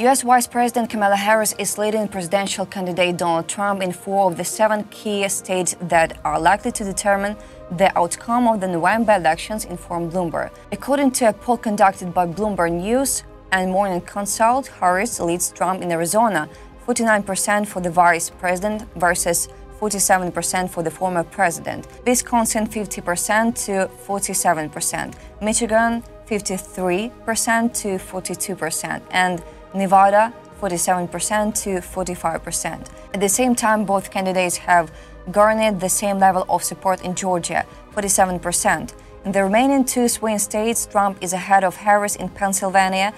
U.S. Vice President Kamala Harris is leading presidential candidate Donald Trump in four of the seven key states that are likely to determine the outcome of the November elections, informed Bloomberg. According to a poll conducted by Bloomberg News and Morning Consult, Harris leads Trump in Arizona, 49% for the vice president versus 47% for the former president. Wisconsin 50% to 47%. Michigan 53% to 42%. And Nevada 47% to 45%. At the same time, both candidates have garnered the same level of support in Georgia, 47%. In the remaining two swing states, Trump is ahead of Harris in Pennsylvania,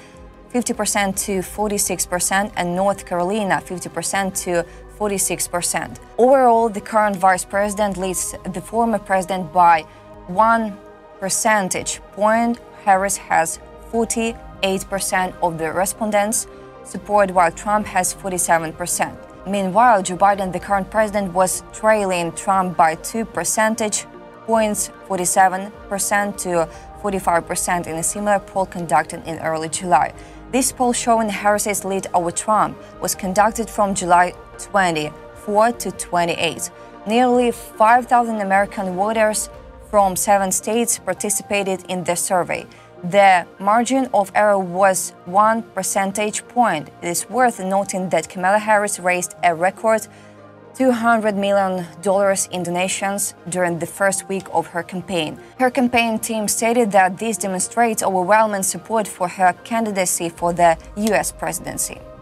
50% to 46%, and North Carolina, 50% to 46%. Overall, the current vice president leads the former president by one percentage point. Harris has 40 8% of the respondents support, while Trump has 47%. Meanwhile, Joe Biden, the current president, was trailing Trump by two percentage points, 47% to 45% in a similar poll conducted in early July. This poll showing Harris's lead over Trump was conducted from July 24 to 28. Nearly 5,000 American voters from seven states participated in the survey. The margin of error was one percentage point. It is worth noting that Kamala Harris raised a record $200 million in donations during the first week of her campaign. Her campaign team stated that this demonstrates overwhelming support for her candidacy for the U.S. presidency.